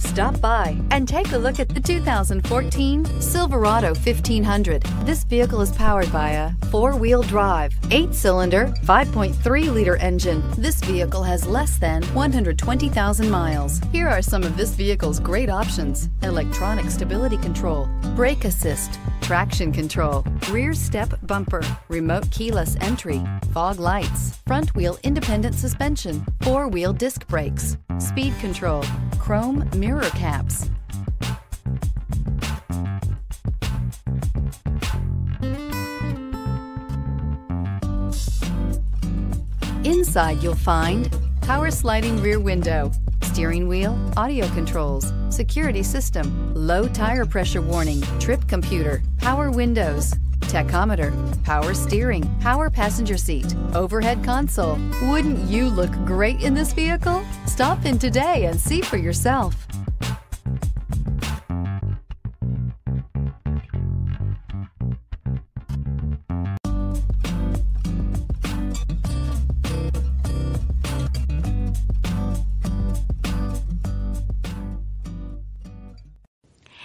Stop by and take a look at the 2014 Silverado 1500. This vehicle is powered by a four-wheel drive, eight-cylinder, 5.3-liter engine. This vehicle has less than 120,000 miles. Here are some of this vehicle's great options. Electronic stability control, brake assist, traction control, rear step bumper, remote keyless entry, fog lights, front wheel independent suspension, four-wheel disc brakes, speed control, chrome mirror caps. Inside you'll find power sliding rear window, steering wheel, audio controls, security system, low tire pressure warning, trip computer, power windows, tachometer, power steering, power passenger seat, overhead console. Wouldn't you look great in this vehicle? Stop in today and see for yourself.